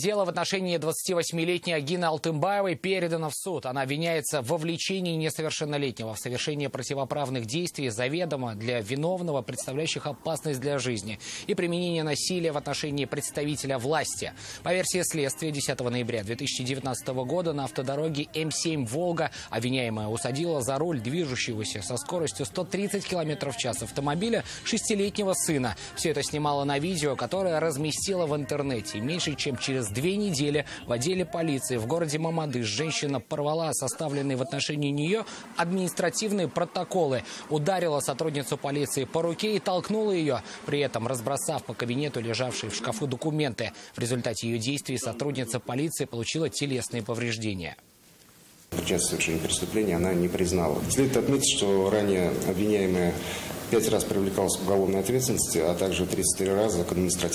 Дело в отношении 28-летней Агины Алтымбаевой передано в суд. Она обвиняется в вовлечении несовершеннолетнего в совершение противоправных действий заведомо для виновного, представляющих опасность для жизни, и применение насилия в отношении представителя власти. По версии следствия, 10 ноября 2019 года на автодороге М7 «Волга» обвиняемая усадила за руль движущегося со скоростью 130 км в час автомобиля шестилетнего сына. Все это снимала на видео, которое разместила в интернете. Меньше чем через две недели в отделе полиции в городе Мамадыш женщина порвала составленные в отношении нее административные протоколы, ударила сотрудницу полиции по руке и толкнула ее, при этом разбросав по кабинету лежавшие в шкафу документы. В результате ее действий сотрудница полиции получила телесные повреждения. Причастность совершения преступления она не признала. Следует отметить, что ранее обвиняемая пять раз привлекалась к уголовной ответственности, а также 33 раза к административной